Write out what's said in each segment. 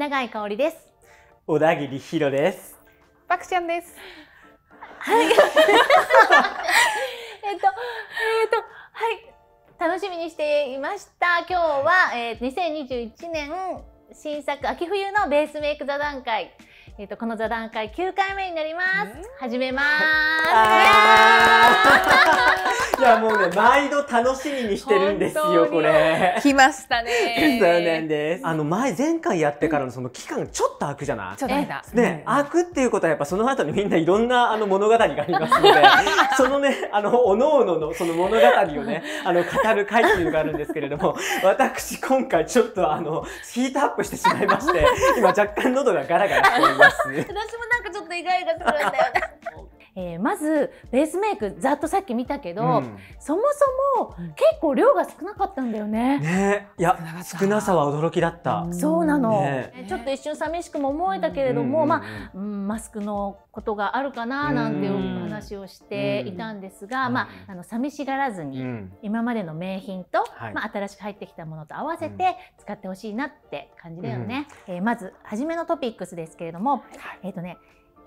永井香織です。小田切ひろです。パクちゃんです。はい。えっと、えっと、はい。楽しみにしていました。今日は、えー、2021年新作秋冬のベースメイク座談会。えっ、と、この座談会9回目になります。始めます。いやもうね毎度楽しみにしてるんですよこれ。来ましたね。そうなんです。あの前前回やってからのその期間ちょっと空くじゃない？ちょっと間。ね、空くっていうことはやっぱその後にみんないろんなあの物語がありますので、そのね、あの、おのおののその物語をね、あの、語る回っていうのがあるんですけれども、私今回ちょっとあの、ヒートアップしてしまいまして、今若干喉がガラガラしております。私もなんかちょっとイガイガするんだよね。えー、まずベースメイクざっとさっき見たけど、うん。そもそも結構量が少なかったんだよね。ね。いや少なさは驚きだった。そうなの、ね。ちょっと一瞬寂しくも思えたけれども、うん。まあ、うん、マスクのことがあるかななんていう話をしていたんですが、うん。まあ、あの寂しがらずに、うん。今までの名品と、はい。まあ、新しく入ってきたものと合わせて使ってほしいなって感じだよね。えーまず初めのトピックスですけれども、えっ、とね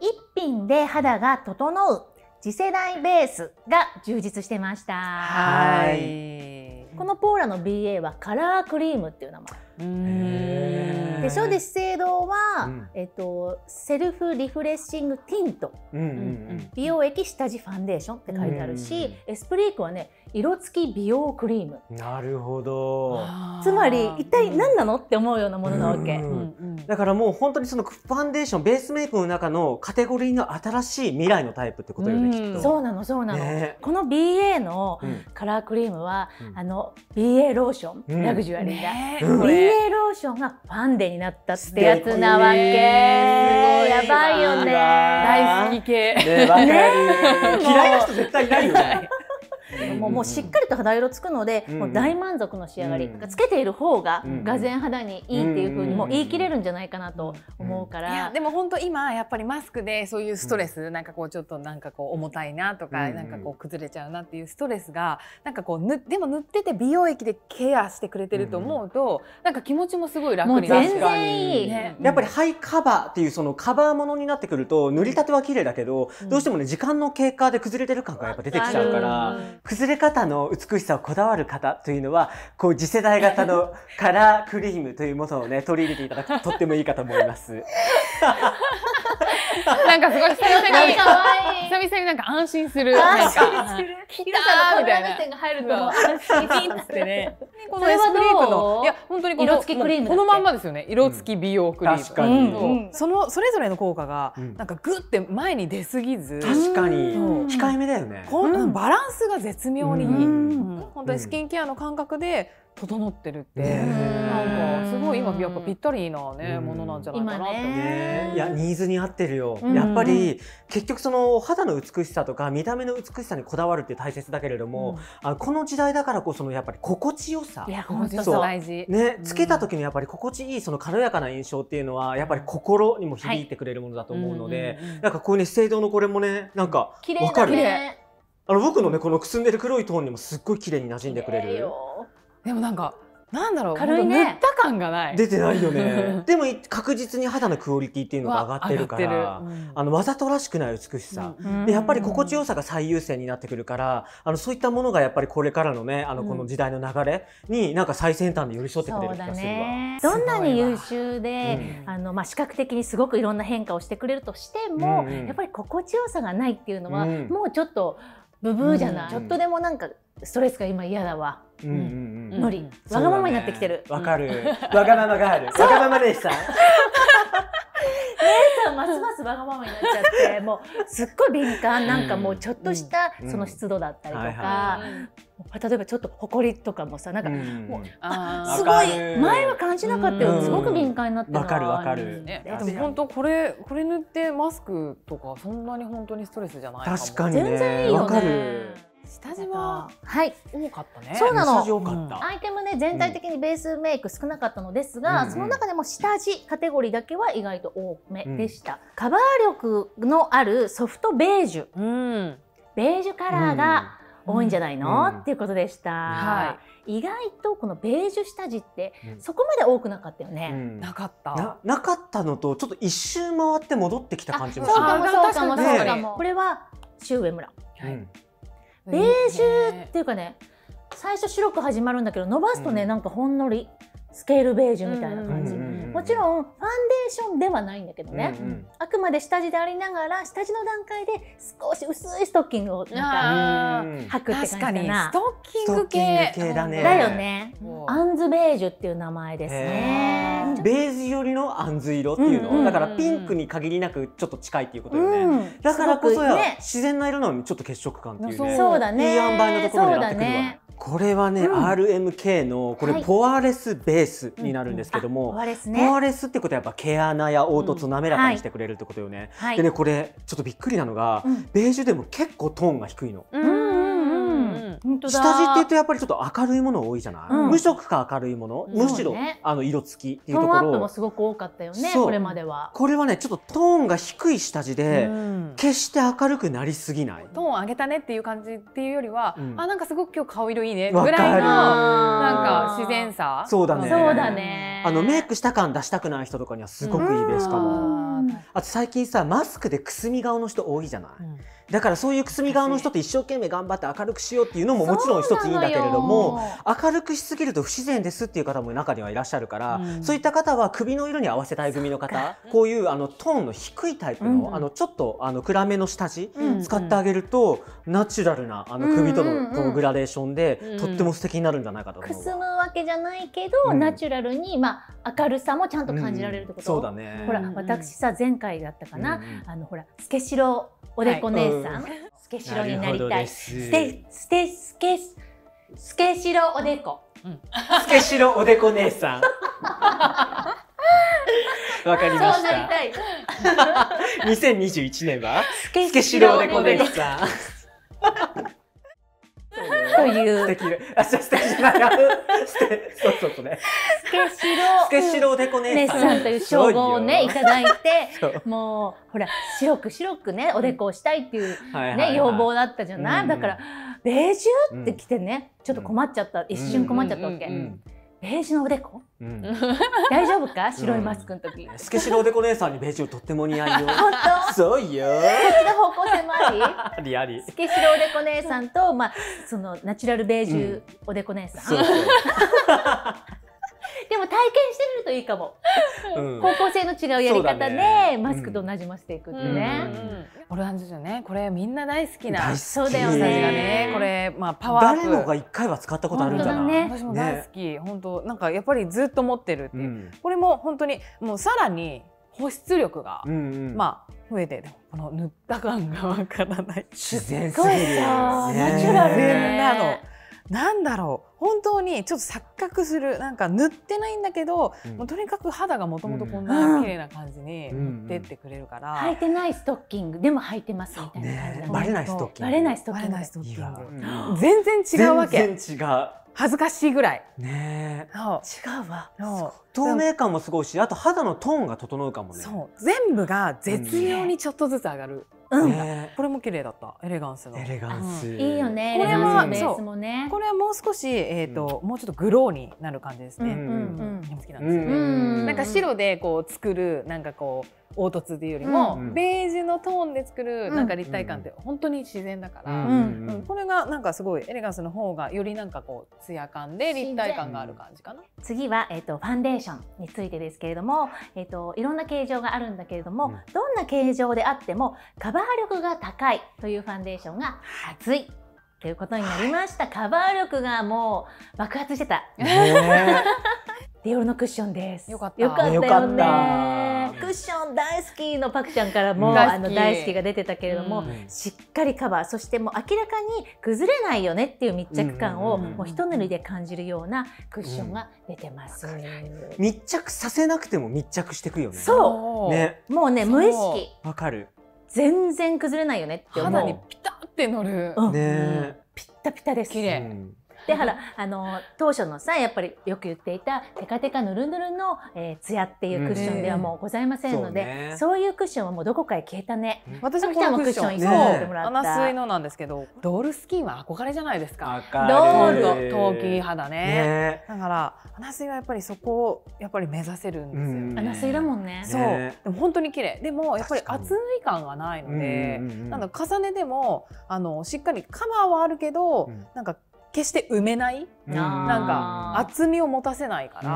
一品で肌が整う次世代ベースが充実してました。はい。このポーラの BA はカラークリームっていう名前。で、そうで資生堂は、うん。えっとセルフリフレッシングティント、うんうん美容液下地ファンデーションって書いてあるし、エスプリークはね色付き美容クリーム。うん。なるほど。つまり一体何なのって思うようなものなわけ。うんだからもう本当にそのファンデーションベースメイクの中のカテゴリーの新しい未来のタイプってことよね、うん。きっと。そうなのそうなの。ね。この BA のうん。カラークリームは、うん。あの BA ローション、うん。ラグジュアリーな、ね。BA ローションがファンデになったってやつなわけ。やばいよね。大好き系。ね嫌いな人絶対いないよね。もうもうしっかりと肌色つくので、うんもう大満足の仕上がり、うんつけている方がうんがぜん肌にいいっていうふうにもう言い切れるんじゃないかなと思うから、いやでも本当今やっぱりマスクでそういうストレス、なんかこうちょっとなんかこう重たいなとか、うんなんかこう崩れちゃうなっていうストレスがなんかこうぬでも塗ってて美容液でケアしてくれてると思うと、なんか気持ちもすごい楽もうになる全然いい。ね。やっぱりハイカバーっていうそのカバーものになってくると塗りたては綺麗だけど、うん。どうしてもね時間の経過で崩れてる感がやっぱ出てきちゃうから崩れ方の美しさをこだわる方というのはこう次世代型の カラークリームというものをね取り入れていただくととってもいいかと思います。なんかすごい久々にかわいい。久々になんか安心する。安なん心かする。さんのカたーみたいなメラ目線が入ると。安心。ってね。こそれはどうエスプリークのいや本当にこの色付きクリームこのまんまですよね。色付き美容クリーム。確かにそううん。そのそれぞれの効果がうん。なんかグって前に出すぎず、確かに。うん。控えめだよね。バランスが絶妙にいい。うんうん。本当にスキンケアの感覚で整ってるって、ねなんかすごい今やっぱぴったりなね、うん。ものなんじゃないかなって思ね。ねいやニーズに合ってるよ、うん。やっぱり結局その肌の美しさとか見た目の美しさにこだわるって大切だけれども、あのこの時代だからこそのやっぱり心地よさ。いや本当に本当そう。大事。ね、つけた時のやっぱり心地いいその軽やかな印象っていうのはやっぱり心にも響いてくれるものだと思うので、うんうんうんなんかこういうね資生堂のこれもねなんかわかる。ね。あの僕のねこのくすんでる黒いトーンにもすっごい綺麗に馴染んでくれ綺麗るよでもなんかなんだろう軽いね。塗った感がない。出てないよね。でもい確実に肌のクオリティっていうのが上がってるからうん。あのわざとらしくない美しさ、うん。でやっぱり心地よさが最優先になってくるからあのそういったものがやっぱりこれからのねあのうん。この時代の流れになんか最先端で寄り添ってくれる気がするわ。ね。どんなに優秀で、うん。あのまあ視覚的にすごくいろんな変化をしてくれるとしても、うんうん。やっぱり心地よさがないっていうのは、うん。もうちょっとブブーじゃない、うん。ちょっとでもなんかストレスが今嫌だわ、うんうんうん。うん無理、わがままになってきてる。わかる。わがままがある。わがままでした？さますますわがままになっちゃってもうすっごい敏感。なんかもうちょっとしたうんその湿度だったりとはいかは、例えばちょっとほこりとかもさなんか、うん。もうあー。すごいわかる。前は感じなかったよ、うん。すごく敏感になってわかるわかる。ね、でも本当これこれ塗ってマスクとかそんなに本当にストレスじゃないかも。確かにね。全然いいよわかねる。下地ははい。多かったね。そうなの。アイテムね全体的にベースメイク少なかったのですが、うん。その中でも下地カテゴリーだけは意外と多めでした、カバー力のあるソフトベージュ。うん。ベージュカラーが多いんじゃないの、うん。っていうことでした、は意外とこのベージュ下地ってうん。そこまで多くなかったようね、ん。なかった。ななかったのとちょっと一周回って戻ってきた感じもそうかもあそうかもそうかも。これはシュウエムラうんベージュっていうかね最初白く始まるんだけど伸ばすとね、うん。なんかほんのりスケールベージュみたいな感じ、うんうんうんもちろんファンデーションではないんだけどね、うんうん。あくまで下地でありながら下地の段階で少し薄いストッキングをなんか履くって感じ確かなストッキング系だね。だよね。もうアンズベージュっていう名前ですね。ベージュ寄りのあんず色っていうの、うんうんだからピンクに限りなくちょっと近いっていうことよね、うん。だからこそや、ね。自然な色なのにちょっと血色感っていうね。そうだね。いい塩梅のところを狙ってくるわ、そうだねこれはね、うん。RMK のこれ、はい。ポワレスベースになるんですけども、ああれですポね。ワレスってことはやっぱ毛穴や凹凸を滑らかにしてくれるってことよね、はい。でねこれちょっとびっくりなのが、うん。ベージュでも結構トーンが低いの。うん下地って言うとやっぱりちょっと明るいもの多いじゃない、うん。無色か明るいもの、うんむしろ、ねあの色付きっていうトーンアップところをもすごく多かったよねこれまでは。これはねちょっとトーンが低い下地で、うん。決して明るくなりすぎない。トーン上げたねっていう感じっていうよりは、うん。あなんかすごく今日顔色いいねぐらいのななんか自然さ？そうだね。そうだね。あのメイクした感出したくない人とかにはすごくいいベースかも。うん。あと最近さマスクでくすみ顔の人多いじゃない、うんだからそういうくすみ顔の人って一生懸命頑張って明るくしようっていうのももちろん一ついいんだけれども明るくしすぎると不自然ですっていう方も中にはいらっしゃるから、うん。そういった方は首の色に合わせたい組の方こういうあのトーンの低いタイプの,、うん。あのちょっとあの暗めの下地、うん。使ってあげるとナチュラルなあの首とのこのグラデーションで、うん。とっても素敵になるんじゃないかと思うわ。くすむわけじゃないけど、うんナチュラルに、まあ、明るさもちゃんと感じられるってこと、そうだね。ほら、うん私さ前回だったかな、あのほらスケシロおでこ姉さん、はいスケシロになりたい。ステステスケスケシロおでこ。スケシロおでこ姉さん。わかりそうましなりたい。た。2021年は？スケシロおでこ姉こさん。という。素敵。で。あ、素敵じゃない。そうそうそうね。スケシロ。スケシロおでこ姉姉さん。という称号をねいただいてもうほら白く白くねおでこをしたいっていうね要望だったじゃない、うん。だからベージュって来てね、ちょっと困っちゃった、一瞬困っちゃったわけ、ベージュのおでこ？うん大丈夫か？白いマスクの時、スケシロおでこ姉さんにベージュとっても似合いよ。本当？そうよ。こっちの方向性もあり？ありあり。スケシロおでこ姉さんと、まあ、そのナチュラルベージュおでこ姉さん、そうそう。でも体験してみるといいかも、うん。方向性の違うやり方で、ね。マスクとなじませていくってうん。ね、うんこれなんですよねこれみんな大好きな大好き。そうだよね。ね。これまあパワーアップ。誰もが一回は使ったことあるんじゃなね。私も大好き、本当なんかやっぱりずっと持ってるっていう、うんこれも本当にもうさらに保湿力が、うんうん。まあ増えてこの塗った感がわからない自然すすごいぎる。ナチュラル自然ね。なのなんだろう。本当にちょっと錯覚する。なんか塗ってないんだけど、うん。もうとにかく肌がもともとこんうなん綺麗な感じにうん。塗ってってくれるから、履いてないストッキング。でも履いてますみたいな感じ。だねね。バレないストッキング。バレないストッバキング。全然違うわけ。全然違う。恥ずかしいぐらい。ね。違うわ。透明感もすごいし、あと肌のトーンが整うかもね。そう。全部が絶妙にちょっとずつ上がる、うん、ね。これも綺麗だった。エレガンスのエレガンス。いいよねこれはベースもね。これはもう少し、えーともうちょっとグローになる感じですね、うん。うん。好きなんですよね、うん。なんか白でこう作るなんかこう凹凸っていうよりも、うん。ベージュのトーンで作るうん。なんか立体感って本当に自然だから、うん。うん。うん。これがなん。かすごいエレガンスの方がよりなん。かこうツヤ感で立体感がある感じかな。次は、えっとファンデーションについてですけれども、えっといろん。な形状があるん。だけれども、うん。どん。な形状であってもカバー力が高いというファンデーションが熱いということになりました、カバー力がもう爆発してたねディオールのクッションですよかったよかったよよかねったクッション大好きのパクちゃんからも、あの大好き。が出てたけれども、うん。しっかりカバーそしてもう明らかに崩れないよねっていう密着感をうん。うんうんうんもう一塗りで感じるようなクッションが出てます、密着させなくても密着してくよね。そう。ね、もうね無意識。わかる。全然崩れないよねって思う。肌にピタって乗る。うん。ね。ピッタピタです。綺麗。うんでほらあの当初のさやっぱりよく言っていたテカテカぬるぬるの、えー、ツヤっていうクッションではもうございませんので、そういうクッションはもうどこかへ消えたね。私もこのクッション、そう、アナスイのなんですけど、ドールスキンは憧れじゃないですか。ドール陶器肌ね。だからアナスイはやっぱりそこをやっぱり目指せるんですよ。アナスイだもんね。そう、でも本当に綺麗。でもやっぱり厚い感がないので、なんだ重ねでもあのしっかりカバーはあるけど、なんか決して埋めない、なんか厚みを持たせないから、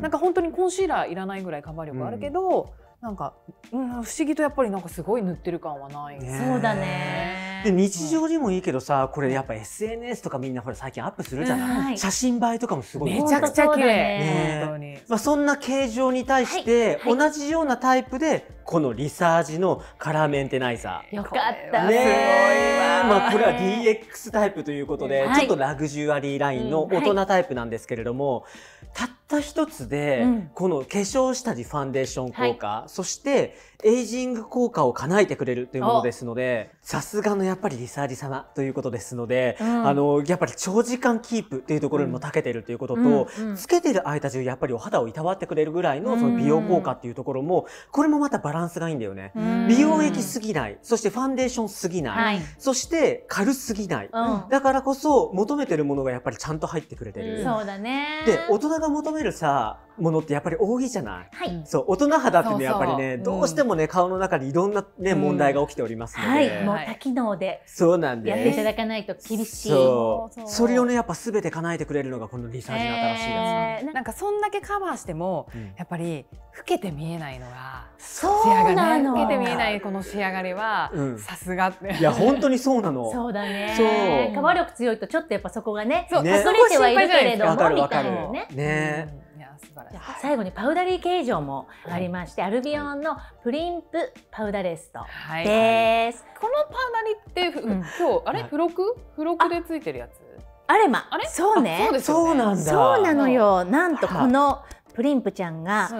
なんか本当にコンシーラーいらないぐらいカバー力あるけど、なんか、うん、不思議とやっぱりなんかすごい塗ってる感はない、ね、そうだね。で日常にもいいけどさこれやっぱ SNS とかみんなほら最近アップするじゃない、うん、写真映えとかもすごいめちゃくちゃ綺麗、ね、まあ、そんな形状に対して、はい、同じようなタイプでこのリサージのカラーメンテナイザー。よかった。ねまあこれは DX タイプということで、はい、ちょっとラグジュアリーラインの大人タイプなんですけれども、たった一つで、この化粧下地ファンデーション効果、そしてエイジング効果を叶えてくれるというものですので、さすがのやっぱりリサージ様ということですので、うん、あの、やっぱり長時間キープっていうところにも長けてるということと、うんうん、つけてる間中やっぱりお肌をいたわってくれるぐらいのその美容効果っていうところも、これもまたバランスがいいんだよね。美容液すぎない、そしてファンデーションすぎない、はい、そして軽すぎない、だからこそ求めてるものがやっぱりちゃんと入ってくれてる。そうだね。で、大人が求めるさ、ものってやっぱり多いじゃない。はい、そう、大人肌ってね、やっぱりね、どうしてもね、顔の中にいろんなね、問題が起きておりますので。はい、もう多機能で。そうなんでやっていただかないと厳しい。そう。それをね、やっぱすべて叶えてくれるのがこのリサージの新しいやつなんかそんだけカバーしても、やっぱり老けて見えないのが、そうなの。老けて見えないこの仕上がりは、さすがって。いや、本当にそうなの。そうだね。そう。カバー力強いとちょっとやっぱそこがね、隠れてはいるけれども、みたいなね。ね。素晴らしい。最後にパウダリー形状もありまして、アルビオンのプリンプパウダレストです。このパウダリって、今日あれ？付録？付録でついてるやつ？あれま、あれ？そうね。そうなんだ。そうなのよ。なんとこのプリンプちゃんが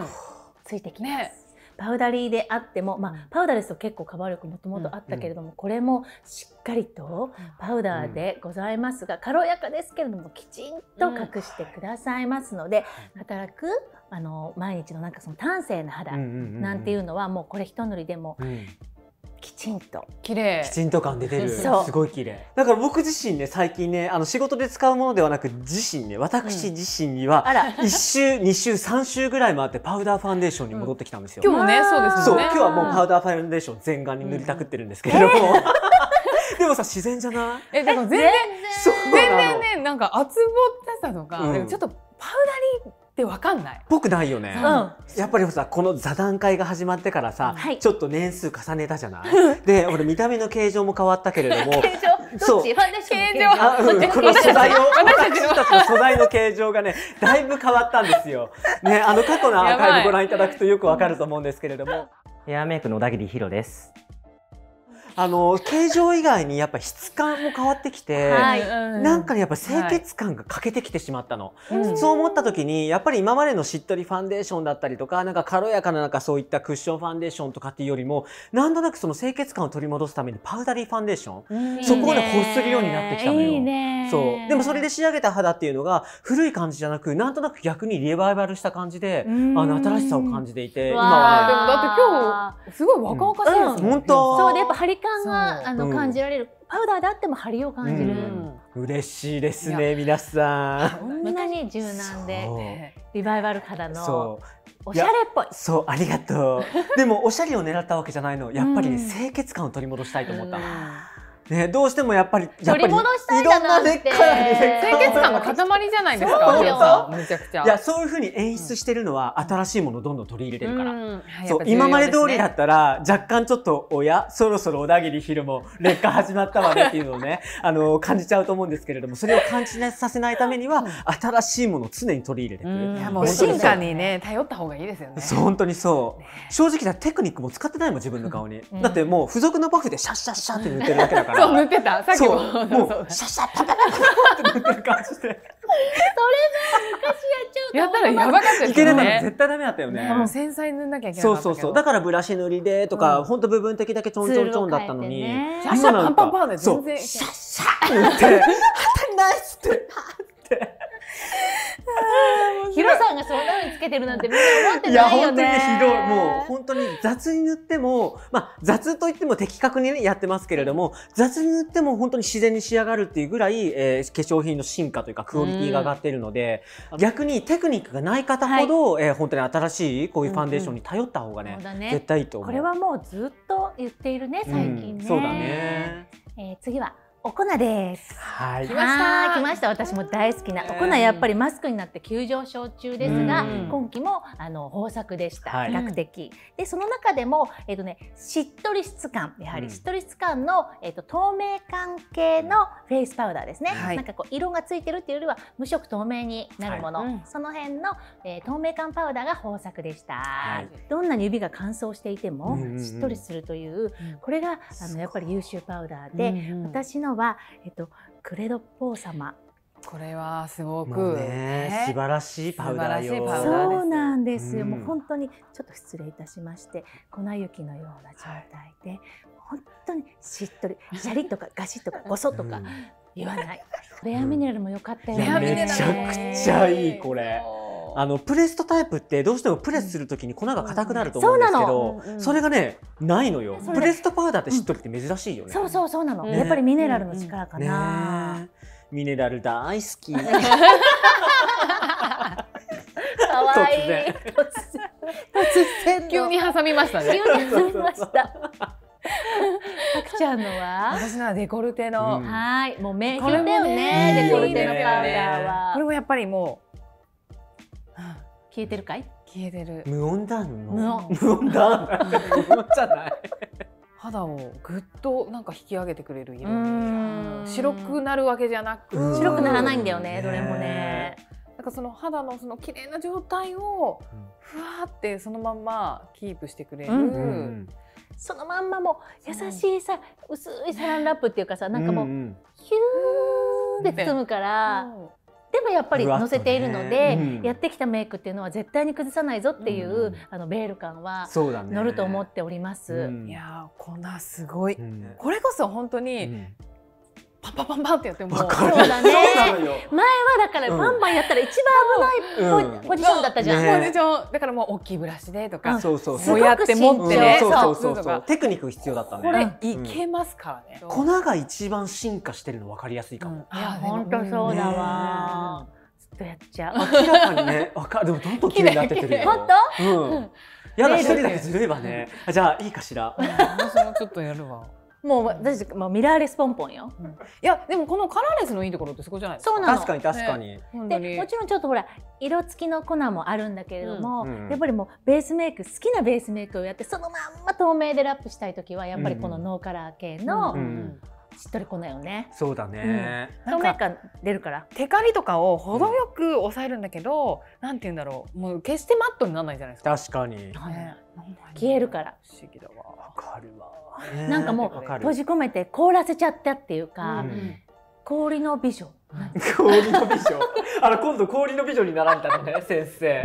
ついてきます。パウダリーであっても、まあ、パウダーですと結構カバー力もともとあったけれども、うん、これもしっかりとパウダーでございますが、軽やかですけれどもきちんと隠してくださいますので、働くあの毎日のなんかその端正な肌なんていうのはもうこれ一塗りでもきちんと。綺麗。きちんと感出てる。すごい綺麗。だから僕自身ね最近ねあの仕事で使うものではなく自身ね私自身には1週2週3週ぐらい回ってパウダーファンデーションに戻ってきたんですよ、今日もねそうですね。今日はもうパウダーファンデーション全顔に塗りたくってるんですけれども、でもさ自然じゃない？えでも全然全然。ねなんか厚ぼったさとか、うん、ちょっとパウダリーってわかんない。僕ないよね。うん、やっぱりさ、この座談会が始まってからさ、はい、ちょっと年数重ねたじゃない？で、俺見た目の形状も変わったけれども。形状？そう。形状あ、うん、この素材を、私たちの素材の形状がね、だいぶ変わったんですよ。ね、あの過去のアーカイブご覧いただくとよくわかると思うんですけれども。ヘアメイクの小田切ヒロです。あの形状以外にやっぱ質感も変わってきて、はい、なんかねやっぱ清潔感が欠けてきてしまったの、はい、そう思った時にやっぱり今までのしっとりファンデーションだったりとかなんか軽やかななんかそういったクッションファンデーションとかっていうよりもなんとなくその清潔感を取り戻すためにパウダリーファンデーション、うそこをねこするようになってきたのよ。いいそうでもそれで仕上げた肌っていうのが古い感じじゃなくなんとなく逆にリバイバルした感じであの新しさを感じていて今はねでもだって今日すごい若々しいです、ね、うん、本当。そうでやっぱ張り感があのの感じられる、パウダーであっても張りを感じる、うん、嬉しいですね皆さん。こんなに柔軟でリバイバル肌のおしゃれっぽい。そうありがとう。でもおしゃれを狙ったわけじゃないの。やっぱり、ね、清潔感を取り戻したいと思った。の。ね、どうしてもやっぱりやっぱりいろんな根っから清潔感の塊じゃないですか。めちゃくちゃ。いやそういうふうに演出してるのは新しいものをどんどん取り入れてるから。そう今まで通りだったら若干ちょっとおやそろそろ小田切ヒルも劣化始まったわねっていうのをね あの感じちゃうと思うんですけれどもそれを感じさせないためには新しいものを常に取り入れてくる。いやもう進化にね頼った方がいいですよね。そう本当にそう。正直なテクニックも使ってないもん自分の顔に。だってもう付属のパフでシャッシャッシャって塗ってるだけだから。そう塗ってた。さっきも もうシャッシャッパパパパって塗ってる感じで。それも昔やっちゃうやったらやばかったで絶対ダメだったよね。もう繊細塗んなきゃいけない。そうそうそう。だからブラシ塗りでとか、本当部分的だけちょんちょんちょんだったのに、シャッシャッパンパンパンで全然。シャッシャッ塗って、当たりないっつって、けてるなんてみんな思ってないよね。いや本当にねひどいもう本当に雑に塗ってもまあ雑といっても的確にねやってますけれども雑に塗っても本当に自然に仕上がるっていうぐらい、えー、化粧品の進化というかクオリティが上がっているので、逆にテクニックがない方ほど、はい、えー、本当に新しいこういうファンデーションに頼った方がねうんうんね、絶対いいと思う。これはもうずっと言っているね最近ね。うん、そうだね。えー、次はお粉です。はい。来ました。来ました。私も大好きなお粉やっぱりマスクになって急上昇中ですが、今期もあの豊作でした。比較的。でその中でもえっ、ー、とねしっとり質感やはりしっとり質感のえっ、ー、と透明感系のフェイスパウダーですね。はい、なんかこう色がついてるっていうよりは無色透明になるもの。はい、その辺の、えー、透明感パウダーが豊作でした。はい、どんなに指が乾燥していてもしっとりするという、これがあのやっぱり優秀パウダーで、私のは、えっと、クレドッポー様。これはすごく、ね、素晴らしいパウダーよ。そうなんですよ、うん、もう本当にちょっと失礼いたしまして粉雪のような状態で、はい、本当にしっとりシャリとか ガシッとかゴソとか言わない、レアミネラルも良かったよね、めちゃくちゃいいこれ。あのプレストタイプってどうしてもプレスするときに粉が硬くなると思うんですけど、うん、それがねないのよ。プレストパウダーってしっとりって珍しいよね。そうそうそうなの。ね、やっぱりミネラルの力かな。ね、ミネラル大好き。可愛いい。突然。急に挟みましたね。急に挟みました。たくちゃんのは？私のはデコルテの、うん、はい。もう名品だよね。デコルテのパウダーは。これもやっぱりもう消えてるかい？消えてる。無音だの？無音。だ。無音じゃない。肌をぐっとなんか引き上げてくれる色。白くなるわけじゃなく。白くならないんだよねどれもね。なんかその肌のその綺麗な状態をふわってそのまんまキープしてくれる、うん。うん、そのまんまも優しいさ薄いサランラップっていうかさなんかもう、ヒューで包むから、でもやっぱり載せているので、ねうん、やってきたメイクっていうのは絶対に崩さないぞっていう、うん、あのベール感は乗ると思っております。ね、いや粉すごい、うん、これこそ本当に、パンパンパンパンってやってもそうだね。前はだからバンバンやったら一番危ないポジションだったじゃん、ポジションだからもう大きいブラシでとか、そうそうそう。やって持ってね。そうそうそう。テクニック必要だったね。これいけますからね、粉が一番進化してるの分かりやすいかも、いや本当そうだわ、ずっとやっちゃう。明らかにねわかでもどんどん綺麗になっててるよ。本当？うん。やだ一人だけずるいわね。じゃあいいかしら。私もちょっとやるわもう私もうミラーレスポンポンよ、うん、いやでもこのカラーレスのいいところってそこじゃないですか。そうなの。確かに確かに、ね、でもちろんちょっとほら色付きの粉もあるんだけれども、うん。やっぱりもうベースメイク好きなベースメイクをやってそのまんま透明でラップしたい時はやっぱりこのノーカラー系の、しっとり粉よね。そうだね。透明感出るから。テカリとかを程よく抑えるんだけど、なんて言うんだろう。もう決してマットにならないじゃないですか。確かに。ね、消えるから。不思議だわ。わかるわ。なんかもう閉じ込めて凍らせちゃったっていうか、氷の美女。氷の美女。あの今度氷の美女にならんだね 先生。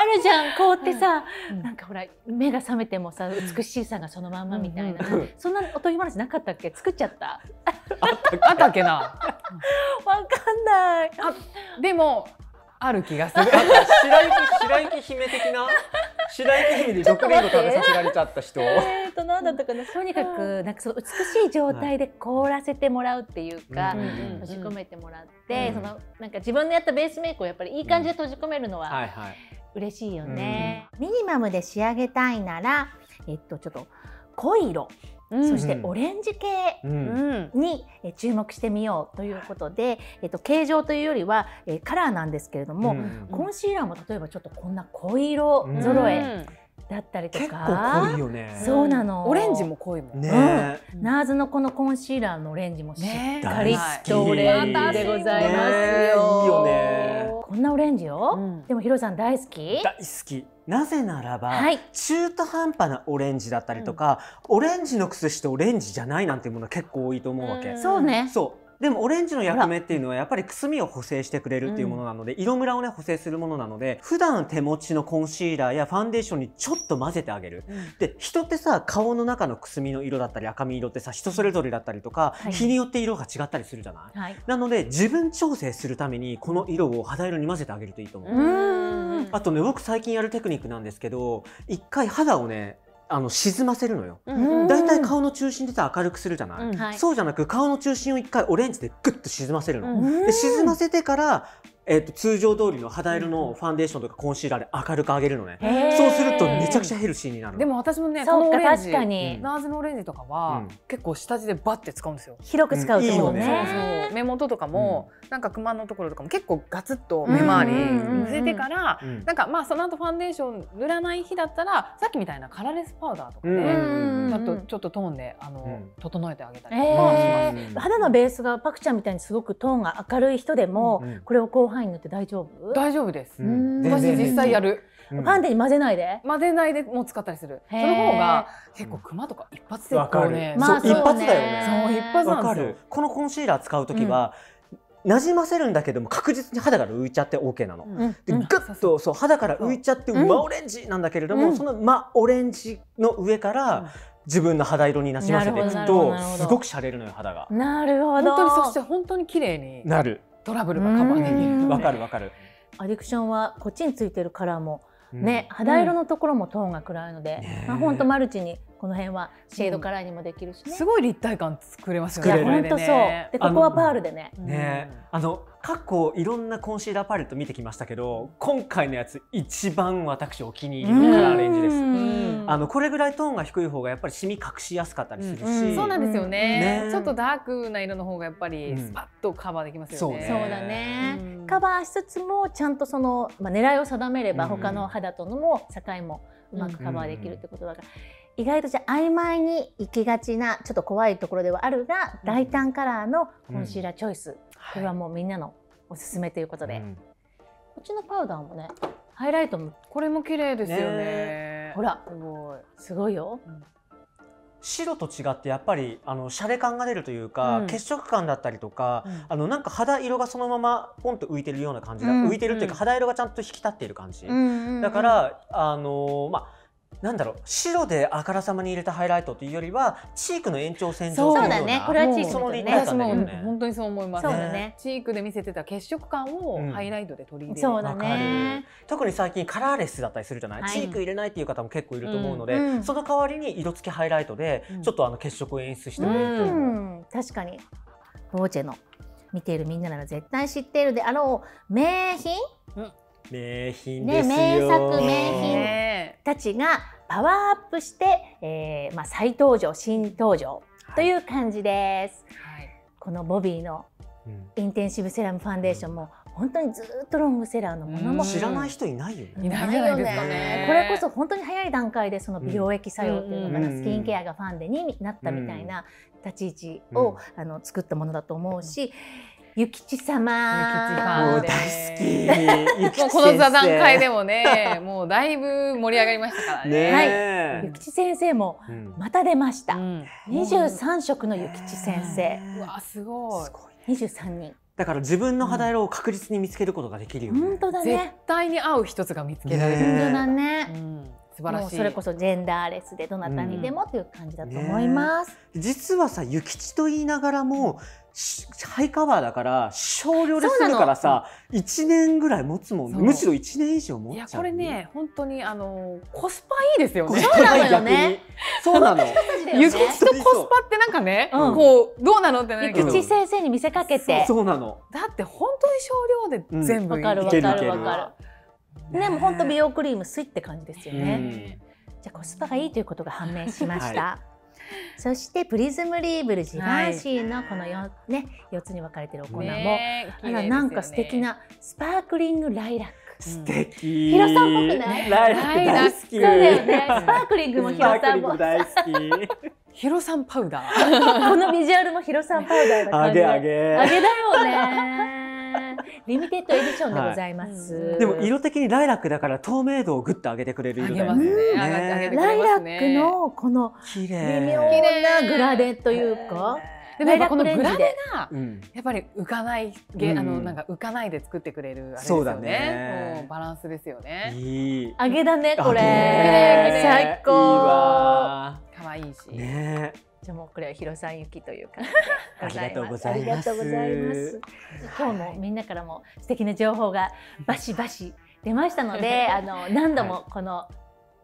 あるじゃん。凍ってさ、うん、なんかほら目が覚めてもさ美しいさがそのまんまみたいな、うん。うん、そんなおとぎ話なかったっけ？作っちゃった？あったっけな。わかんない。あでもある気がする。白雪白雪姫的な？白雪姫で毒リンゴ食べさせられちゃった人。えっと何だったかな？とにかくなんかその美しい状態で凍らせてもらうっていうか、閉じ込めてもらって、そのなんか自分のやったベースメイクをやっぱりいい感じで閉じ込めるのは、はいはい。嬉しいよね、ミニマムで仕上げたいならえっとちょっと濃い色そしてオレンジ系に注目してみようということで、えっと、形状というよりは、えカラーなんですけれども、コンシーラーも例えばちょっとこんな濃い色揃えだったりとか、結構濃いよね。そうなの。オレンジも濃いもん。ね、うん、ナーズのこのコンシーラーのオレンジもしっかりとオレンジでございますよ、ね、いいよね。こんなオレンジよ、うん、でもヒロさん大好き？大好きなぜならば、はい、中途半端なオレンジだったりとか、うん、オレンジの靴下オレンジじゃないなんていうもの結構多いと思うわけ。そうね。そうでもオレンジの役目っていうのはやっぱりくすみを補正してくれるっていうものなので、色ムラをね補正するものなので普段手持ちのコンシーラーやファンデーションにちょっと混ぜてあげる。で人ってさ顔の中のくすみの色だったり赤み色ってさ人それぞれだったりとか、はい日によって色が違ったりするじゃない、はい。なので自分調整するためにこの色を肌色に混ぜてあげるといいと思う。うんあとね僕最近やるテクニックなんですけど一回肌をねあの沈ませるのよ。うんだいたい顔の中心でさ明るくするじゃない、うんはい。そうじゃなく顔の中心を一回オレンジでグッと沈ませるの。うんで沈ませてから、えっと通常通りの肌色のファンデーションとかコンシーラーで明るく上げるのね。そうするとめちゃくちゃヘルシーになるの。でも私もねこそうかのオレンジ。確かに。ナーズのオレンジとかは、うん。結構下地でバッて使うんですよ。広く使うと思ううん。いいよね。そうそう。目元とかも、なんかクマのところとかも結構ガツッと目周りうん。乗せてから、うん。なんかまあその後ファンデーション塗らない日だったらさっきみたいなカラーレスパウダーとかで、うん。ちょっとちょっとトーンであの、うん。整えてあげたりとかします。肌のベースがパクちゃんみたいにすごくトーンが明るい人でも、うん。これを広範囲に塗って大丈夫、大丈夫です。私実際やる。うん。ファンデに混ぜないで混ぜないでもう使ったりする。その方が結構クマとか一発でわかるこうね。まあそう一発だよね。そう一発なんですよ。わかる。このコンシーラー使うときは、なじませるんだけども確実に肌から浮いちゃって OK なの。うで、うッとそう肌から浮いちゃってうん。真オレンジなんだけれども、うん。その真オレンジの上から自分の肌色になじませていくとすごく洒落るのよ肌が。なるほど。本当にそして本当に綺麗に。なる。トラブルがカバーできうんる。わかるわかる。アディクションはこっちについてるカラーもうんね、肌色のところもトーンが暗いので、ねまあ本当マルチにこの辺はシェードカラーにもできるしね。すごい立体感作れますよ作ね。本当そう。でここはパールでね。ねあの過去いろんなコンシーラーパレット見てきましたけど今回のやつ一番私お気に入りのカラーレンジです。うん。あのこれぐらいトーンが低い方がやっぱりシミ隠しやすかったりするし、うんそうなんですよね。ね。ちょっとダークな色の方がやっぱりうん。スパッとカバーできますよね。そうね。そうだね、うん。カバーしつつもちゃんとその、まあ、狙いを定めればうん他の肌とのも境もうまくカバーできるってことだから、意外とじゃあ曖昧に行きがちなちょっと怖いところではあるが、大胆カラーのコンシーラーチョイス、これはもうみんなのおすすめということで、うん。こっちのパウダーもねハイライトもこれも綺麗ですよね。ねほらすごい。すごいよ。白と違ってやっぱりあのシャレ感が出るというか、うん。血色感だったりとか、うん。あのなんか肌色がそのままポンと浮いてるような感じが、うん。浮いてるっていうか、うん。肌色がちゃんと引き立っている感じ、だだからあのーまあなんだろう白であからさまに入れたハイライトというよりはチークの延長線上そうだね。これはチークその立体感だよね。本当にそう思います。そうだね。チークで見せてた血色感をうん。ハイライトで取り入れる。そうだね。る。特に最近カラーレスだったりするじゃない、はい。チーク入れないっていう方も結構いると思うので、うん。その代わりに色付きハイライトでうん。ちょっとあの血色を演出してもいいとう。思う。ん、確かに。ボーチェの見ているみんななら絶対知っているであろう名品。名品ねですよ。名作名品。ねたちがパワーアップして、えーまあ、再登場新登場という感じです。はい。このボビーのうん。インテンシブセラムファンデーションも本当にずっとロングセラーのものも。うん。知らない人いないよね。いないよね。これこそ本当に早い段階でその美容液作用っていうのかな、うん。スキンケアがファンデになったみたいな立ち位置を、あの作ったものだと思うし、ゆきち様もうで大好き。ゆきちもうこの座談会先でもね、もうだいぶ盛り上がりましたから生ね。はい。ねゆきち先生もうんまた出ました、うん。23色のゆきち先生。うわすごい。す。ごい23人。だから自分の肌色を確実に見つけることができるよね。本当だ絶ね対に合う一つが見つけられる。ね本当だね、うん素晴らしい。もうそれこそジェンダーレスでどなたにでもという感じだと思います、実はさ、ゆきちと言いながらも、しハイカバーだから少量でするからさ、1年ぐらい持つもん。そうむしろ1年以上持っちゃう。いやこれね本当にあのコスパいいですよね。そうなのよね。そうなの。ゆきちとコスパってなんかね、うんこうどうなのってなるけど、ゆきち先生に見せかけてそうなの。だって本当に少量で全部わかるわいけるかるいけるわかるねでも本当美容クリームスイって感じですようね、ん。じゃあコスパがいいということが判明しました、そしてプリズムリーブルジバンシーのこの 4,、ね、4つに分かれてるお粉も、ねあらなんか素敵。なスパークリングライラック。素敵。ヒロさんっぽくない？ライラック大好き。そうだよね。スパークリングもヒロさんも。スパークリング大好き。ヒロさんパウダー。このビジュアルもヒロさんパウダーあげあげ。あげだよねリミテッドエディションでございます、はい。でも色的にライラックだから透明度をグッと上げてくれる色だよあげますね。ライラックのこの綺微麗。妙なグラデというかでもやっぱこのグラデがうん。やっぱり浮かないげ、うん。あのなんか浮かないで作ってくれるあれですよそうだね。ね。もうバランスですよね。いい。揚げだねこれ。ね。最高。可愛いし。ねじゃあもうこれはヒロさん行きという感じ ありがとうございます。がとうございます。今日もみんなからも素敵な情報がバシバシ出ましたので、あの何度もこの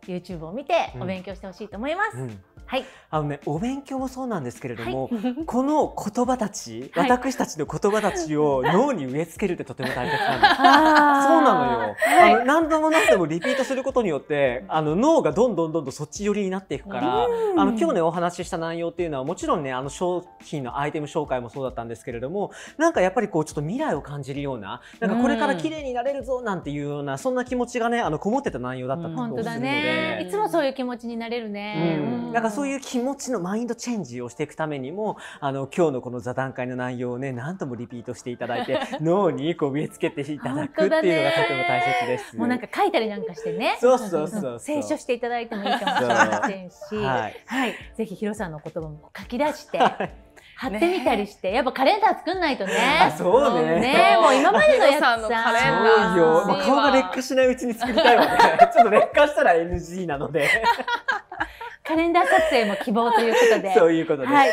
YouTube を見てお勉強してほしいと思います。うんはい。あのねお勉強もそうなんですけれども、はい この言葉たち、はい私たちの言葉たちを脳に植え付けるってとても大切なんです。そうなのよ。はいあの何度も何度もリピートすることによって、あの脳がどんどんどんどんそっち寄りになっていくから、うんあの今日ねお話しした内容っていうのはもちろんねあの商品のアイテム紹介もそうだったんですけれども、なんかやっぱりこうちょっと未来を感じるような、なんかこれから綺麗になれるぞなんていうようなそんな気持ちがねあのこもってた内容だったと思う本当だするので。ねいつもそういう気持ちになれるね。うん、なんかそういう気持ちのマインドチェンジをしていくためにもあの今日のこの座談会の内容をね何度もリピートしていただいて 脳にこう植え付けていただくっていうのがとても大切です。もうなんか書いたりなんかしてね。そうそうそうそう。聖書していただいてもいいかもしれませんし、は、はい。いぜひヒロさんの言葉も書き出してはい。貼ってみたりして、やっぱカレンダー作んないとね。あそうね。ねもう今までのやつさ。んのカレンダーそう。よ、まあ、顔が劣化しないうちに作りたいわね。ちょっと劣化したら NG なので カレンダー撮影も希望ということで。そういうことです、はい。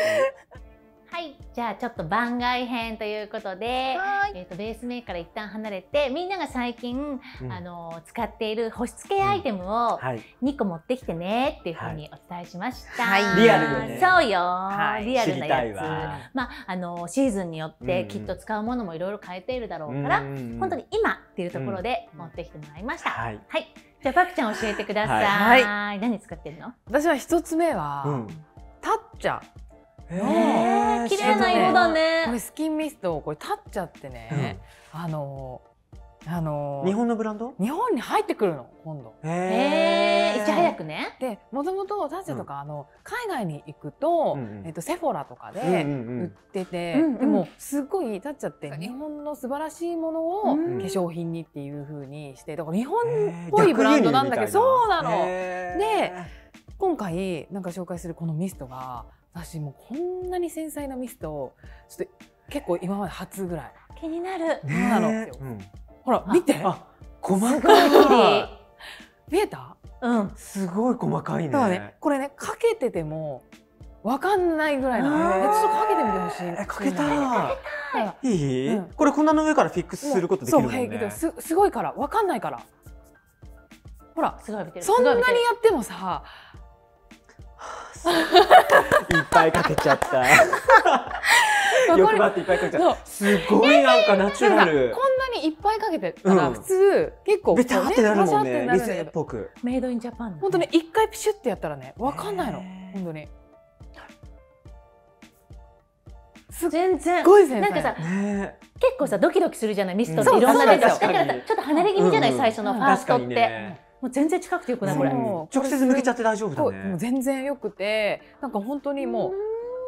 はい、じゃあちょっと番外編ということで、はい。えっ、とベースメーカーから一旦離れて、みんなが最近、うん。あの使っている保湿系アイテムをはい。2個持ってきてねっていうふうにお伝えしました。はい。リアルよね。そうよ、はい。リアルなやつ。わ。まああのシーズンによってきっと使うものもいろいろ変えているだろうから、うん。本当に今っていうところで持ってきてもらいました。はい。はい。じゃあパクちゃん教えてください。はい何使ってるの？私は一つ目は、うんタッチャ綺麗な色だね。これスキンミストこれタッチャってね、あのあの日本のブランド？日本に入ってくるの今度。へえ、いち早くね。でもともとタッチャとか、あの海外に行くと,、うんうん。えっとセフォラとかでうんうん売ってて、うんうん。でもすごいタッチャって日本の素晴らしいものをうん。化粧品にっていう風にしてだから日本っぽいブランドなんだけどそうなの。で今回なんか紹介するこのミストが私もうこんなに繊細なミストちょっと結構今まで初ぐらい。気になる。ねそうなの。うんほら見て。あ細かい。見えた？うん。すごい細かいね。だからね。これねかけててもわかんないぐらいなのあー。えちょっとかけてみてほしい。えかけたいいい、うん。これこんなの上からフィックスすることできるもんね。すすごいから。わかんないから。ほらすごい浴びてる。そんなにやってもさ。いっぱいかけちゃった 欲張っていっぱいかけちゃそう。すごいなんかナチュなんかこんラルなにいっぱいかけてたらうん普通結構ベターってなるもんねリゼなるんだけどっぽく。メイドインジャパン。本当に。一回ピシュってやったらねわかんないの。本当に。全然。ごい繊細。なんかさ、ね結構さドキドキするじゃない？ミストっうんていろんな出だし。そうだからさちょっと離れ気味じゃない？うん最初のうん。ファーストって。もう全然近くてよくないこれ。直接抜けちゃって大丈夫だこうもうね全然よくてなんか本当にもう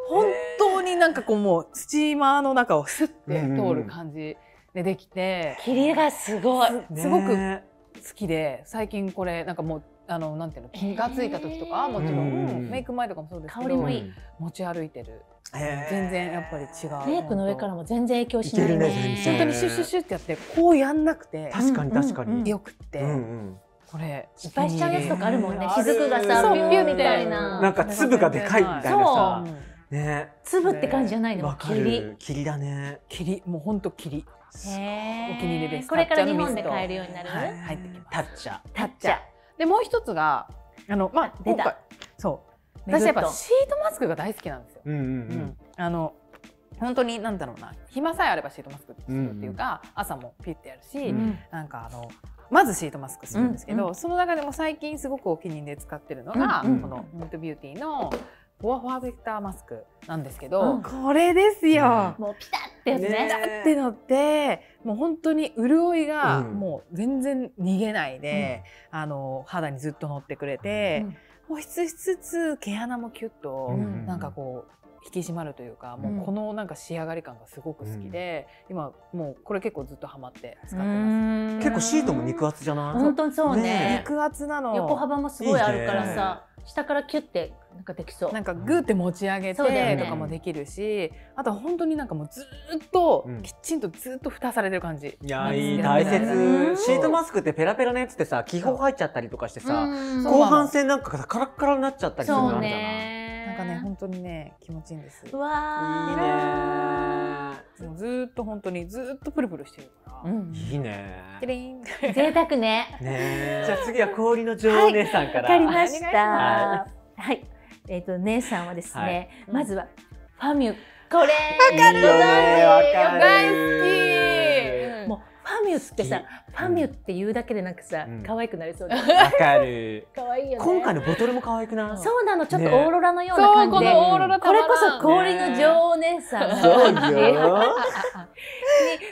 本当になんかこうもうスチーマーの中をスッて通る感じでできて。切りがすごい。すすごくね好きで最近これなんかもうあのなんていうの気がついた時とかはもちろうんんメイク前とかもそうですけど香りもいい。持ち歩いてる。全然やっぱり違う。メイクの上からも全然影響しないね。本当にシュッシュッシュッってやってこうやんなくて確かに確かに。よくって、うんうんこれ失敗しちゃうやつとかあるもんね。ね。雫がさピュッピュみたいな。なんか粒がでかいみたいなさね。粒って感じじゃないの？わか霧。る霧だね。霧もう本当霧へー。お気に入りです。これから日本で買えるようになる。はい。入ってきます。タッチャタッチャ。でもう一つがあのまあ今回そう。私やっぱシートマスクが大好きなんですよ。うんうんううん。んあの本当になんだろうな。暇さえあればシートマスクするっていうか、朝もピュッてやるし、うん。なんかあのまずシートマスクするんですけど、うんうその中でも最近すごくお気に入りで使ってるのが、うんうんこのミントビューティーのフォアフォアベクターマスクなんですけど、うん。これですよ。もうピタッてやつね。ね。ってのってもう本当に潤いがうん。もう全然逃げないで、あの肌にずっと乗ってくれて、保湿しつつ毛穴もキュッと、うん。なんかこう引き締まるというか、うん。もうこのなんか仕上がり感がすごく好きで、今もうこれ結構ずっとハマって使ってます。うん。結構シートも肉厚じゃない？本当にそうね。ね。肉厚なの。横幅もすごいあるからさ、下からキュッてなんかできそう。なんかグーって持ち上げてそうだよね。とかもできるし、あとは本当になんかもうずっと、うん。きちんとずっと蓋されてる感じ。いやうんいい大うん切シートマスクってペラペラなやつってさ気泡入っちゃったりとかしてさうん。そう後半戦なんかさカラッカラになっちゃったりするのそうあるじゃない。ねなんかね本当にね気持ちいいんです。うわいいー。ねもうずっと本当にずっとプルプルしてるから。うん。いいね。テリン。贅沢ね。ね じゃあ次は氷の女王姉さんから。わかりました。お願ははい。えっと姉さんはですねはい。まずはファミュこれ。わかる。大好き。もうファミュってさ好きファミュって言うだけでなんかさうん。可愛くなりそうでわかる。可愛いよね。今回のボトルも可愛くない？そうなの。ちょっとねオーロラのようなそう感じで。このオーロラたこれこそ氷の女王姉さ。んなそうよ。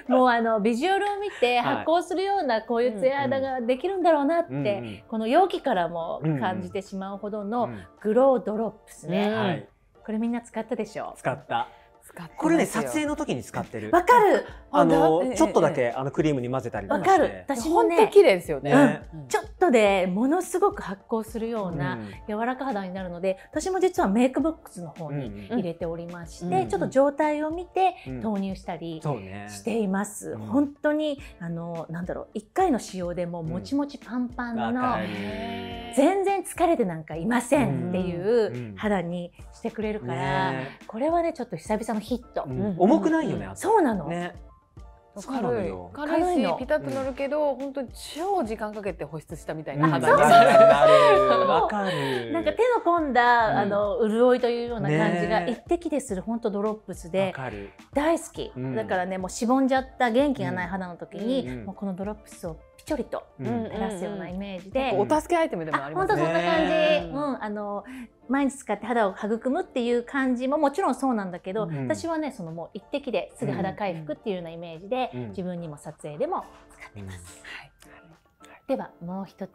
に もうあのビジュアルを見てはい。発光するようなこういうツヤ肌ができるんだろうなって、うんうんこの容器からも感じてしまうほどうのんグロードロップスね、うんはい。これみんな使ったでしょ？使ったこれねますよ。撮影の時に使ってる。わかる。あのちょっとだえけあのクリームに混ぜたりとわかる。私もね。当綺麗ですよね。ねうん。ちょっとでものすごく発光するようなうん。柔らか肌になるので私も実はメイクボックスの方にうん入れておりまして、うんちょっと状態を見てうん。投入したりしています、うん。本当にあのなんだろう1回の使用でもうもちもちパンパンの、全然疲れてなんかいませんっていううん。肌にしてくれるから、ね。これはねちょっと久々のヒット、うん。うん。重くないよねそうなの、ね。軽い。よ。軽軽いしピタッと乗るけど、本当に超時間かけて保湿したみたいな。うん。肌そうに わかる。なんか手の込んだ、うん。あの潤いというような感じがね一滴でする本当ドロップスわかる。大好き、うん。だからねもうしぼんじゃった元気がない肌の時に、うん。もうこのドロップスをピチョリとうん。うん垂らすようなイメージで、お助けアイテムでもありますね。本当そんな感じ、ねうん、あの毎日使って肌を育むっていう感じももちろんそうなんだけど、うん。私はねそのもう一滴ですぐ肌回復っていうようなイメージで、うん。自分にも撮影でも使ってます、ではもう一つ。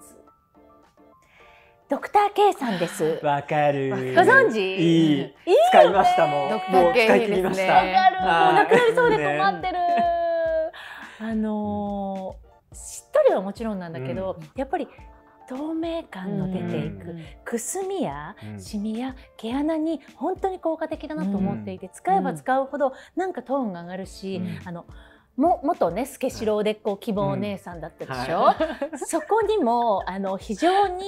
ドクター K さんです。わかる。ご存知？いい。いい使いましたもん。ドクター K 使いいいですねわかる。もうはいなくなりそうで困ってる、あのーしっとりはもちろんなんだけど、やっぱり透明感の出ていく、くすみやうん。シミや毛穴に本当に効果的だなと思っていて、使えば使うほどなんかトーンが上がるし、うん。あのも元ねスケシローでこう希望姉さんだったでしょ、はそこにもあの非常に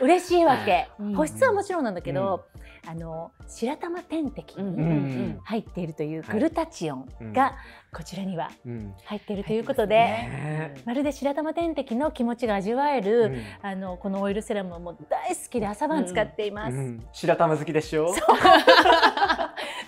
嬉しいわけ、うん。保湿はもちろんなんだけど、あの白玉点滴うんにうん。入っているというはい。グルタチオンがこちらにはうん。入っているということで、ね。まるで白玉点滴の気持ちが味わえる、うん。あのこのオイルセラムはもう大好きで朝晩使っています。うん。白玉好きでしょ？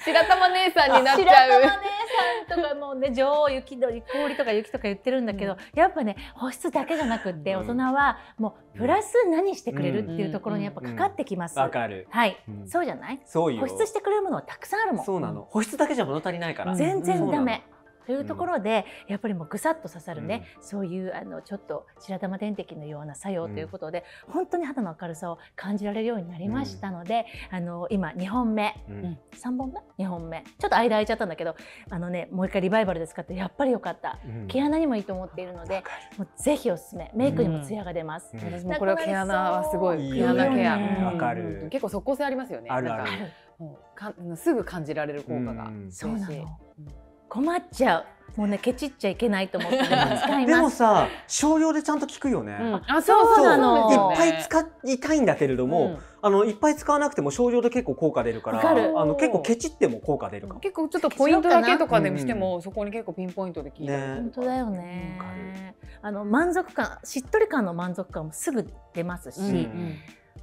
白玉姉さんになっち白玉ゃう。姉さんとかもね女王雪の氷とか雪とか言ってるんだけど、やっぱね保湿だけじゃなくって、うん。大人はもうプラス何してくれるっていうところにやっぱかかってきます。わかる。はい、うん。そうじゃない？そうよ。保湿してくれるものはたくさんあるもん。そうなの。保湿だけじゃ物足りないから。うん。全然ダメ。というところで、やっぱりもうぐさっと刺さるね、そういうあのちょっと白玉点滴のような作用ということで、本当に肌の明るさを感じられるようになりましたので、あの今2本目。うん。3本目？2本目。ちょっと間空いちゃったんだけどあのねもう一回リバイバルで使ってやっぱり良かった。うん。毛穴にもいいと思っているのでもうぜひおすすめ。メイクにもツヤが出ます、うん。私もこれは毛穴はすごい毛穴ケア。ね。うん。わかる。結構即効性ありますよね。あるある。かかすぐ感じられる効果が。うん。そうな嬉しいの困っちゃう。もうねケチっちゃいけないと思ってね使いでもさ商用でちゃんと効くよね。うん。あそうなの。いっそうですよね。ぱい使いたいんだけれども、うん。あのいっぱい使わなくても少量で結構効果出るからわかる。あの結構ケチっても効果出るかも。結構ちょっとポイントだけとかでしても、そこに結構ピンポイントで効いたね。本当だよね。あの満足感しっとり感の満足感もすぐ出ますし、うん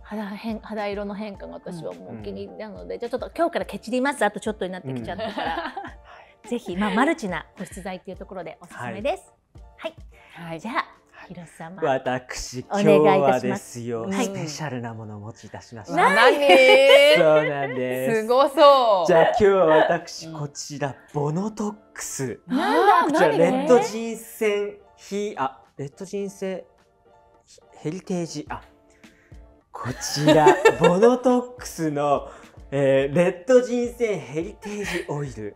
肌変肌色の変化が私はもうお気に入りなので、じゃあちょっと今日からケチります。あとちょっとになってきちゃったから、ぜひ、まあ、マルチな保湿剤っていうところでおすすめです。はい、はい。じゃあ、ひろ様。私お今日はですすよ、はいスペシャルなものをお持ちいたしました。な何そうなんです。すごそう。じゃあ今日は私うんこちら、ボノトックス。なんだ？こちら何レッド人選ヒあレッド人生ヒヘリテージ。あこちら ボノトックスの、えーレッド人選ヘリテージオイル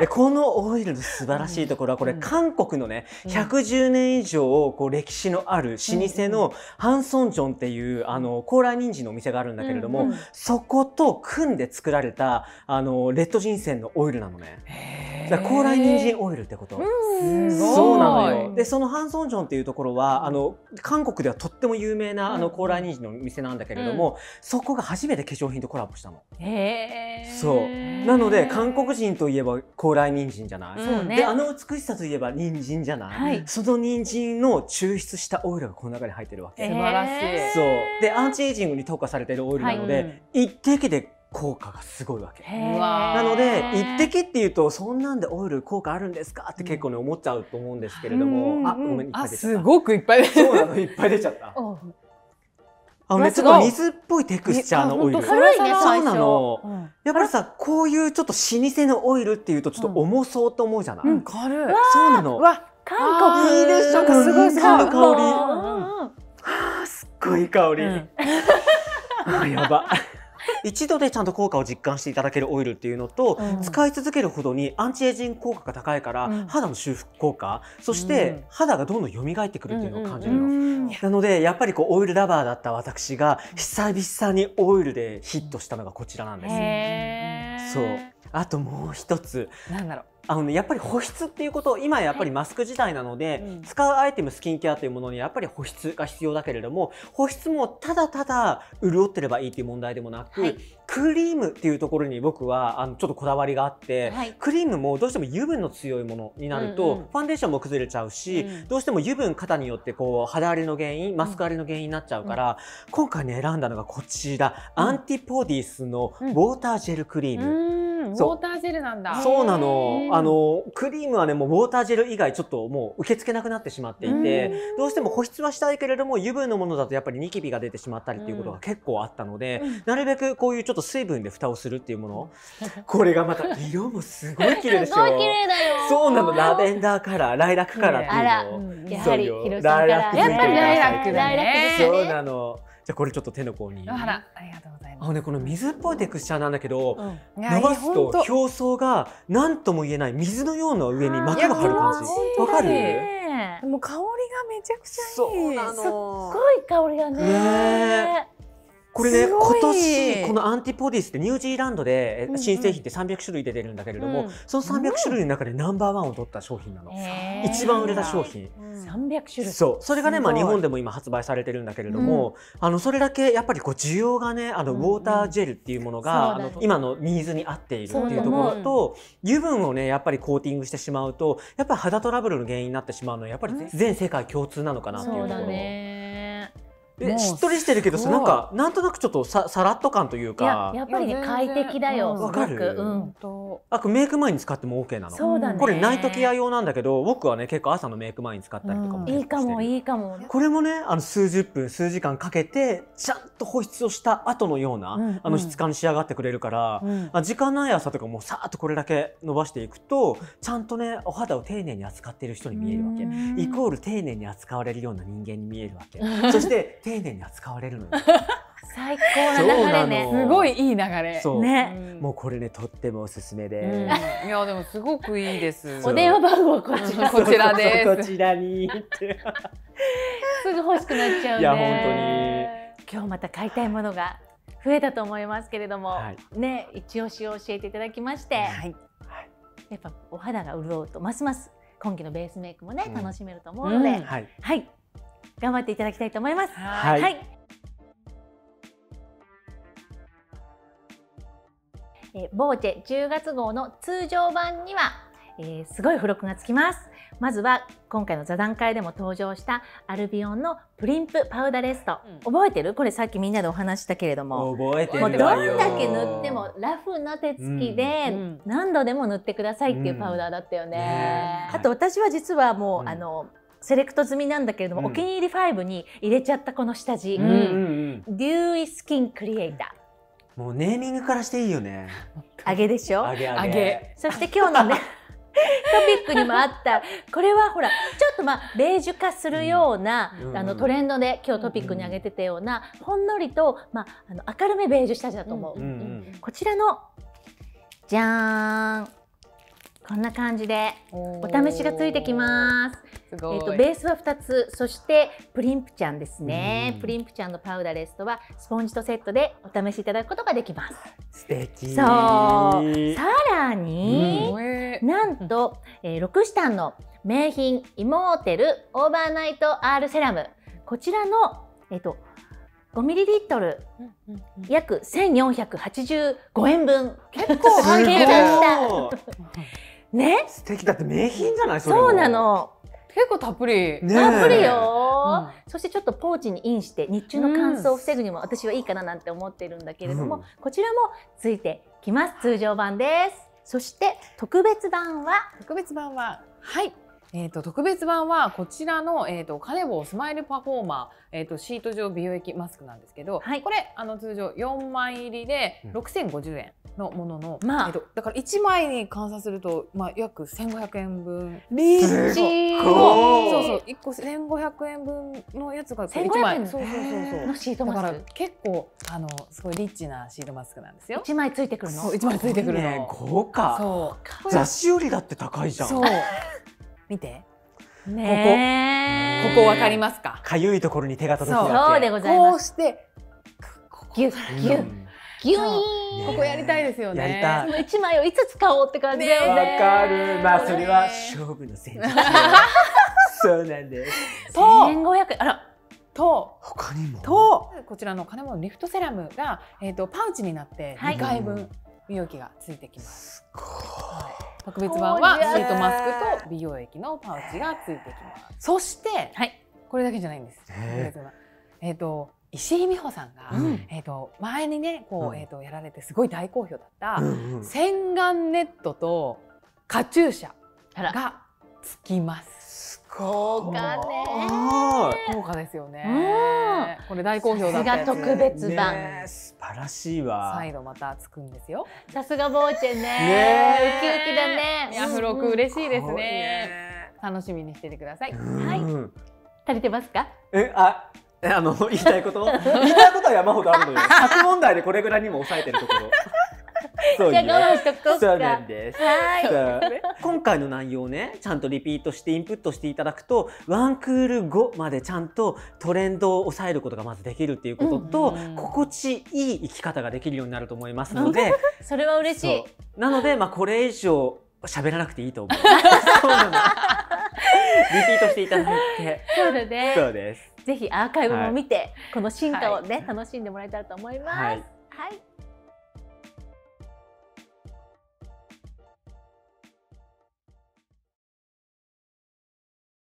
でこのオイルの素晴らしいところはこれ、うん。韓国のねうん。110年以上こう歴史のある老舗のハンソンジョンっていうあの高麗人参のお店があるんだけれども、うんうん。そこと組んで作られたあのレッド人参のオイルなのね。高麗人参オイルってこと。そうなのよ。で、そのハンソンジョンっていうところは、あの、韓国ではとっても有名な、あの、うん高麗人参の店なんだけれども、そこが初めて化粧品とコラボしたの。そう。なので、韓国人といえば高麗人参じゃない、そうね。で、あの美しさといえば人参じゃない、はい。その人参の抽出したオイルがこの中に入ってるわけ。素晴らしい。そう。で、アンチエイジングに特化されているオイルなので、はい。一滴で効果がすごいわけ。なので一滴っていうとそんなんでオイル効果あるんですか？って結構ね思っちゃうと思うんですけれども、うん。あごめんいっぱあい出ちゃった。すごくいっぱいですそうなのいっぱい出ちゃった。おあのねちょっと水っぽいテクスチャーのオイル。えあ軽いねそうな最のうん。やっぱりさこういうちょっと老舗のオイルっていうとちょっと重そうと思うじゃない、うん。軽い。そうなの。うわ韓国いいでしょこの人の香り。うんうん。あーすっごい香り、うん。あーやば一度でちゃんと効果を実感していただけるオイルっていうのと、うん。使い続けるほどにアンチエイジング効果が高いから、うん。肌の修復効果そしうん。て肌がどんどん蘇ってくるっていうのを感じるの。うんなのでやっぱりこうオイルラバーだった私が久々にオイルでヒットしたのがこちらなんです。そう。あともう一つ。なんだろう。あのね、やっぱり保湿っていうこと今やっぱりマスク時代なので、うん。使うアイテムスキンケアというものにやっぱり保湿が必要だけれども保湿もただただ潤ってればいいっていう問題でもなく、はいクリームっていうところに僕はあのちょっとこだわりがあって、はい。クリームもどうしても油分の強いものになると、うんうん。ファンデーションも崩れちゃうし、うん。どうしても油分肩によってこう肌荒れの原因マスク荒れの原因になっちゃうから、今回ね選んだのがこちら、うん。アンティポディスのウうん。ォータージェルクリーム。うんウォータージェルなんだ。そうなの。あの、クリームはね、もうウォータージェル以外ちょっともう受け付けなくなってしまっていて、どうしても保湿はしたいけれども、油分のものだとやっぱりニキビが出てしまったりっていうことが結構あったので、うん。なるべくこういうちょっと水分で蓋をするっていうもの、これがまた色もすごい綺麗でしょ。すごい綺麗だよ。そうなの、ラベンダーカラー、ライラックカラーっていうの。を。うんやはり広さんから。やっぱりライラックだね。そうねなの。じゃあこれちょっと手の甲に。あらありがとうございまあのね、この水っぽいテクスチャーなんだけど、伸ばすと表層が何とも言えない水のような上に膜が張る感じ。わかる？もう香りがめちゃくちゃいい。そうなすっの。ごい香りがね。ねこれね、今年、このアンティポディスってニュージーランドで新製品って300種類出てるんだけれども、うん。その300種類の中でナンバーワンを取った商品なの。へー。一番売れた商品。うん。300種類。そう。それがね、まあ日本でも今発売されてるんだけれども、あの、それだけやっぱりこう需要がね、あの、うんウォータージェルっていうものが、あの今のニーズに合っているっていうところと、油分をね、やっぱりコーティングしてしまうと、やっぱり肌トラブルの原因になってしまうのは、やっぱり全世界共通なのかなっていうところ。えしっとりしてるけどなんかなんとなくちょっとささらっと感といういやかやっぱりね快適だよ。わかる？く。うん。あメイク前に使っても OK なの？そうだね。これナイトケア用なんだけど僕はね結構朝のメイク前に使ったりとかもいいかもいいかも。これもねあの数十分数時間かけてちゃんと保湿をした後のような、うんあの質感に仕上がってくれるから、うん。あ時間ない朝とかもうさーっとこれだけ伸ばしていくとちゃんとねお肌を丁寧に扱っている人に見えるわけ。うん。イコール丁寧に扱われるような人間に見えるわけ。そして丁寧に扱われるのよ。最高な流れね。の。すごいいい流れ。そう。ね。うん。もうこれねとってもおすすめで、うん。いやでもすごくいいです。お電話番号こちらこちらですこちらに すぐ欲しくなっちゃうね。いや本今日また買いたいものが増えたと思いますけれども、はい。ね一押しを教えていただきまして、はい。やっぱお肌が潤うとますます今季のベースメイクもね、うん。楽しめると思うので、うん。はい。はい頑張っていただきたいと思います。はい。はい。えーボーチェ10月号の通常版には、えーすごい付録がつきます。まずは今回の座談会でも登場したアルビオンのプリンプパウダーレスト、うん。覚えてる？これさっきみんなでお話ししたけれども。覚えてるもうどんだけ塗ってもラフな手つきでうん。うん。何度でも塗ってくださいっていうパウダーだったよね。ねあと私は実はもう、うん。あのセレクト済みなんだけれども、うん。お気に入り5に入れちゃったこの下地、ううんんうん。デューイスキンクリエイタうんもうネーミングからしていいよね。ー揚げでしょ？あげあげ。揚げ。そして今日のね トピックにもあった。これはほらちょっとまあベージュ化するような、うんあのトレンドで今日トピックに挙げてたような、ほんのりと、まあ、あの明るめベージュ下地だと思う、うんうん。こちらのじゃーんこんな感じでおお試しがついてきます。すごい。えっ、とベースは2つ、そしてプリンプちゃんですね。うん。プリンプちゃんのパウダーレストはスポンジとセットでお試しいただくことができます。素敵。そう。さらに、え。ーなんと、えーロクシタンの名品イモーテルオーバーナイト R セラム。こちらのえっ、と5ミリリットルうんうんうん。約1485円分。結構入ってる入ってまね？素敵。だって名品じゃない？それも。そうなの。結構たっぷり。ねたっぷりよ、うん。そしてちょっとポーチにインして日中の乾燥を防ぐにも私はいいかななんて思ってるんだけれども、うん。こちらもついてきます。通常版です。そして特別版は？特別版ははい。えー、と特別版はこちらの、えー、とカネボウスマイルパフォーマー、えー、とシート状美容液マスクなんですけど、はい。これあの通常4枚入りでうん。6050円のものの、まあ。えー、とだから1枚に換算すると、まあ、約1500円分。リッチそう。そう1個1500円分のやつが1500 1枚円。そうそうそうそう。のシートだからマスク結構あのすごいリッチなシートマスクなんですよ。一枚ついてくるの？そう1枚ついてくるの。ね。豪華。そう。雑誌よりだって高いじゃん。そう見て。ねえ。ここわかりますか？かゆいところに手が届くそうわけ。そうでございこます。うしてギュッギュッうん。ギュイここやりたいですよね。やりたい。その一枚をいつ使おうって感じだよわね。かる。まあそれはね勝負の戦術。そうなんです。と千五百円。あら、と他にも？とこちらの金物リフトセラムが、えー、とパウチになってはい。2回分容液がついてきます。すごい特別版はシートマスクと美容液のパウチがついてきます。そして、はい。これだけじゃないんです。へー。特別版えっ、と石井美穂さんが、うん。えっ、と前にねこう、うん。えっ、とやられてすごい大好評だった、うんうん洗顔ネットとカチューシャがつきます。す豪華ね。豪華ですよねう。これ大好評だったやつ。さすが特別版ねえ素晴らしいわ再度またつくんですよ。さすがボーチェね。ねウキウキだね。ヤフロク嬉しいですすごいね。楽しみにしててください。はいうん足りてますか？えあえあの言いたいこと？言いたいことは山ほどあるのよ 作問題でこれぐらいにも抑えてるところそうじゃ我慢しとこうそうなかん。ですはい。今回の内容をねちゃんとリピートしてインプットしていただくとワンクール後までちゃんとトレンドを抑えることがまずできるっていうことと、うん心地いい生き方ができるようになると思いますので それは嬉しい。なので、まあ、これ以上喋らなくていいと思う。そうなの。リピートしていただいて。そうだね。そうです。ぜひアーカイブも見て、この進化をね、楽しんでもらえたらと思います。はい。はい